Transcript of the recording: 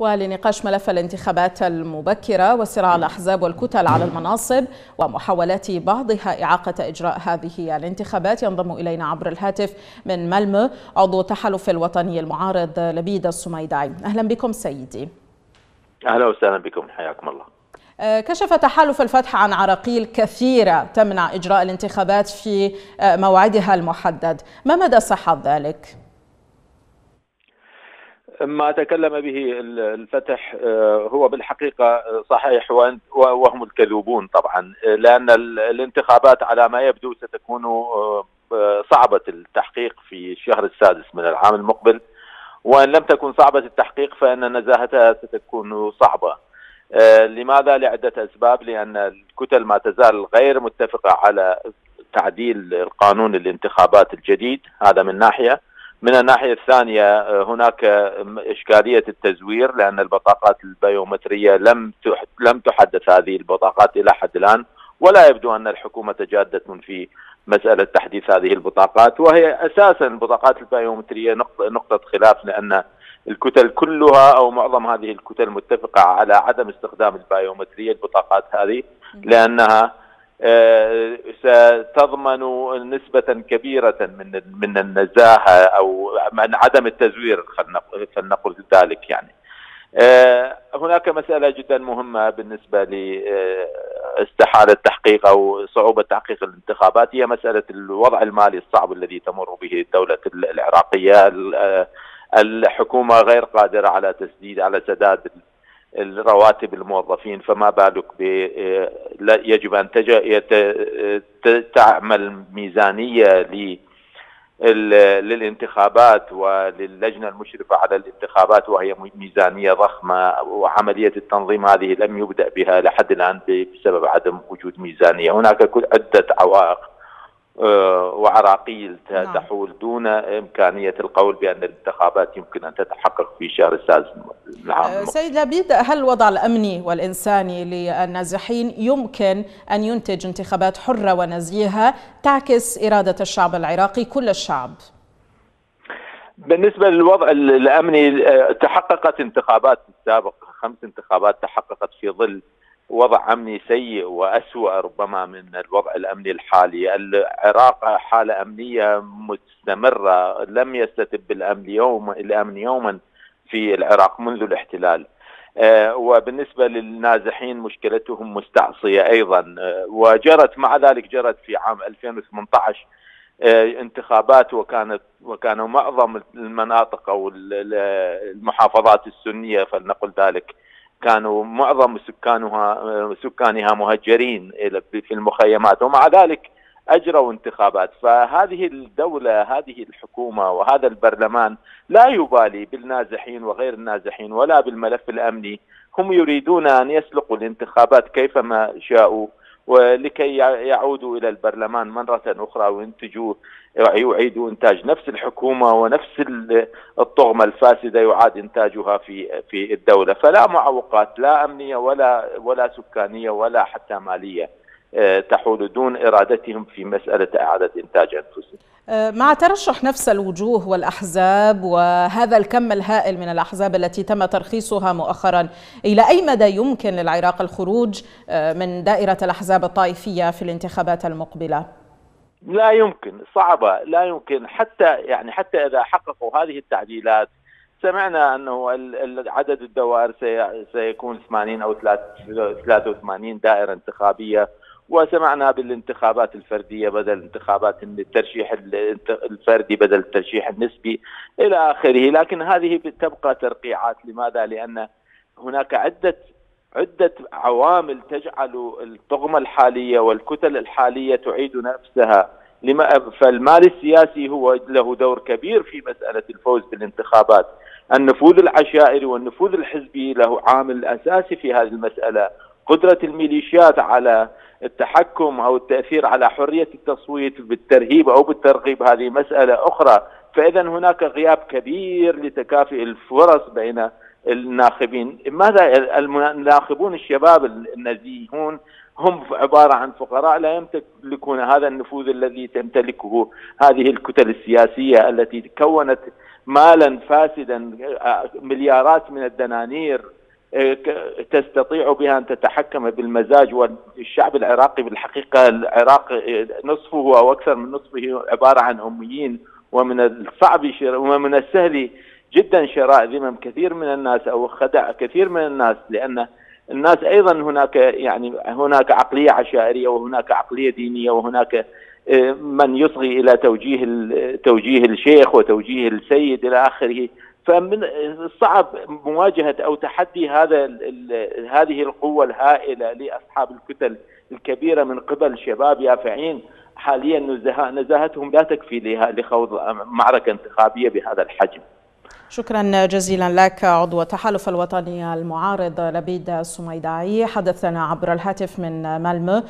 ولنقاش ملف الانتخابات المبكرة وصراع الأحزاب والكتل على المناصب ومحاولات بعضها إعاقة إجراء هذه الانتخابات. ينضم إلينا عبر الهاتف من ملمو عضو التحالف الوطني المعارض لبيد السميداعي أهلا بكم سيدي. أهلا وسهلا بكم. حياكم الله. كشف تحالف الفتح عن عراقيل كثيرة تمنع إجراء الانتخابات في موعدها المحدد. ما مدى صحة ذلك؟ ما تكلم به الفتح هو بالحقيقة صحيح وهم الكذوبون طبعا لأن الانتخابات على ما يبدو ستكون صعبة التحقيق في الشهر السادس من العام المقبل. وإن لم تكن صعبة التحقيق فإن نزاهتها ستكون صعبة. لماذا؟ لعدة أسباب لأن الكتل ما تزال غير متفقة على تعديل القانون الانتخابات الجديد. هذا من ناحية. من الناحية الثانية هناك إشكالية التزوير لأن البطاقات البيومترية لم لم تحدث هذه البطاقات إلى حد الآن ولا يبدو أن الحكومة جاده في مسألة تحديث هذه البطاقات. وهي أساسا البطاقات البيومترية نقطة خلاف لأن الكتل كلها أو معظم هذه الكتل متفقة على عدم استخدام البيومترية البطاقات هذه لأنها ستضمن نسبة كبيرة من من النزاهة أو من عدم التزوير نقول ذلك يعني. هناك مسألة جدا مهمة بالنسبة لاستحالة تحقيق أو صعوبة تحقيق الانتخابات هي مسألة الوضع المالي الصعب الذي تمر به الدولة العراقية الحكومة غير قادرة على تسديد على سداد الرواتب الموظفين فما بالك ب يجب أن تعمل ميزانية للانتخابات وللجنة المشرفة على الانتخابات وهي ميزانية ضخمة وعملية التنظيم هذه لم يبدأ بها لحد الآن بسبب عدم وجود ميزانية، هناك عدة عوائق وعراقيل تحول دون إمكانية القول بأن الانتخابات يمكن أن تتحقق في شهر السادس العام سيد لبيد هل الوضع الأمني والإنساني للنازحين يمكن أن ينتج انتخابات حرة ونزيهة تعكس إرادة الشعب العراقي كل الشعب؟ بالنسبة للوضع الأمني تحققت انتخابات السابقة خمس انتخابات تحققت في ظل وضع أمني سيء وأسوأ ربما من الوضع الأمني الحالي، العراق حالة أمنية مستمرة لم يستتب الامن يوم الأمن يوما في العراق منذ الاحتلال. آه وبالنسبة للنازحين مشكلتهم مستعصية أيضا آه وجرت مع ذلك جرت في عام 2018 آه انتخابات وكانت وكانوا معظم المناطق أو المحافظات السنية فلنقل ذلك كانوا معظم سكانها سكانها مهجرين في المخيمات ومع ذلك أجروا انتخابات. فهذه الدولة هذه الحكومة وهذا البرلمان لا يبالي بالنازحين وغير النازحين ولا بالملف الأمني. هم يريدون أن يسلقوا الانتخابات كيفما شاءوا. ولكي يعودوا إلى البرلمان مرة أخرى وينتجوا يعيدوا إنتاج. نفس الحكومة ونفس الطغمة الفاسدة يعاد إنتاجها في في الدولة، فلا معوقات لا أمنية ولا ولا سكانية ولا حتى مالية. تحول دون إرادتهم في مسألة إعادة إنتاج أنفسهم. مع ترشح نفس الوجوه والأحزاب وهذا الكم الهائل من الأحزاب التي تم ترخيصها مؤخرا، إلى أي مدى يمكن للعراق الخروج من دائرة الأحزاب الطائفية في الانتخابات المقبلة؟ لا يمكن صعبة لا يمكن حتى يعني حتى إذا حققوا هذه التعديلات سمعنا أنه عدد الدوائر سيكون 80 أو 83 دائرة انتخابية وسمعنا بالانتخابات الفردية بدل انتخابات الترشيح الفردي بدل الترشيح النسبي إلى آخره، لكن هذه تبقى ترقيعات، لماذا؟ لأن هناك عده عدة عوامل تجعل الطغمة الحالية والكتل الحالية تعيد نفسها. لما فالمال السياسي هو له دور كبير في مسألة الفوز بالانتخابات، النفوذ العشائري والنفوذ الحزبي له عامل أساسي في هذه المسألة، قدرة الميليشيات على التحكم أو التأثير على حرية التصويت بالترهيب أو بالترغيب هذه مسألة أخرى، فاذا هناك غياب كبير لتكافؤ الفرص بين الناخبين، ماذا الناخبون الشباب النزيهون هم عبارة عن فقراء لا يمتلكون هذا النفوذ الذي تمتلكه هذه الكتل السياسية التي كونت مالا فاسدا مليارات من الدنانير تستطيع بها أن تتحكم بالمزاج والشعب العراقي بالحقيقة. العراق نصفه أو أكثر من نصفه عبارة عن أميين ومن الصعب ومن السهل جدا شراء ذمم كثير من الناس أو خدع كثير من الناس لأن الناس أيضا هناك يعني هناك عقلية عشائرية وهناك عقلية دينية وهناك آه، من يصغي إلى توجيه توجيه الشيخ وتوجيه السيد إلى آخره. فمن الصعب مواجهة أو تحدي هذا هذه القوة الهائلة لأصحاب الكتل الكبيرة من قبل شباب يافعين. حاليا نزاهتهم لا تكفي لخوض معركة انتخابية بهذا الحجم. شكرا جزيلا لك عضو التحالف الوطني المعارض لبيد السميداعي. حدثنا عبر الهاتف من مالمو